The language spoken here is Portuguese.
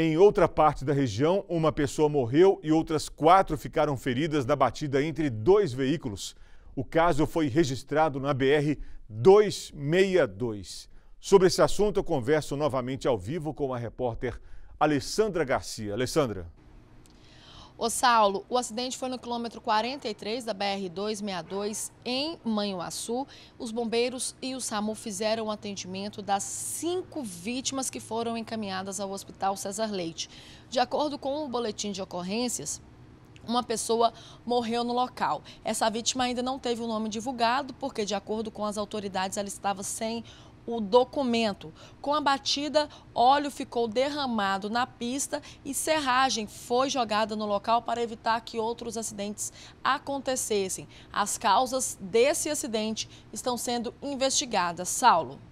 Em outra parte da região, uma pessoa morreu e outras quatro ficaram feridas na batida entre dois veículos. O caso foi registrado na BR 262. Sobre esse assunto, eu converso novamente ao vivo com a repórter Alessandra Garcia. Alessandra. Ô Saulo, o acidente foi no quilômetro 43 da BR-262 em Manhuaçu. Os bombeiros e o SAMU fizeram o atendimento das cinco vítimas que foram encaminhadas ao Hospital César Leite. De acordo com o boletim de ocorrências, uma pessoa morreu no local. Essa vítima ainda não teve o nome divulgado, porque, de acordo com as autoridades, ela estava sem o documento. Com a batida, óleo ficou derramado na pista e serragem foi jogada no local para evitar que outros acidentes acontecessem. As causas desse acidente estão sendo investigadas. Saulo.